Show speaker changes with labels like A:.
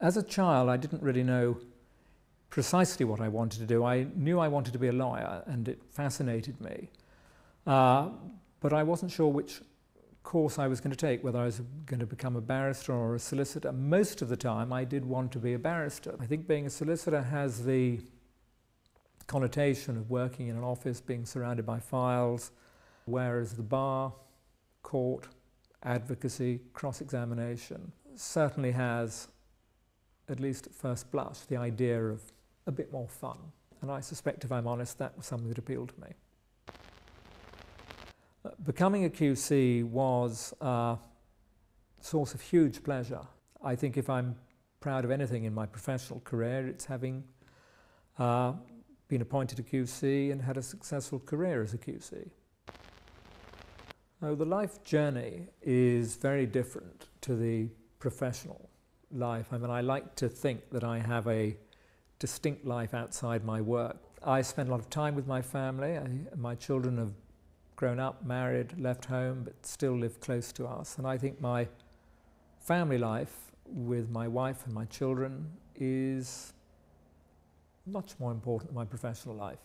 A: As a child, I didn't really know precisely what I wanted to do. I knew I wanted to be a lawyer and it fascinated me. Uh, but I wasn't sure which course I was going to take, whether I was going to become a barrister or a solicitor. Most of the time, I did want to be a barrister. I think being a solicitor has the connotation of working in an office, being surrounded by files, whereas the bar, court, advocacy, cross-examination certainly has, at least at first blush, the idea of a bit more fun. And I suspect, if I'm honest, that was something that appealed to me. Becoming a QC was a source of huge pleasure. I think if I'm proud of anything in my professional career, it's having uh, been appointed a QC and had a successful career as a QC. Now, the life journey is very different to the professional life. I mean, I like to think that I have a distinct life outside my work. I spend a lot of time with my family. I, my children have grown up, married, left home, but still live close to us. And I think my family life with my wife and my children is much more important than my professional life.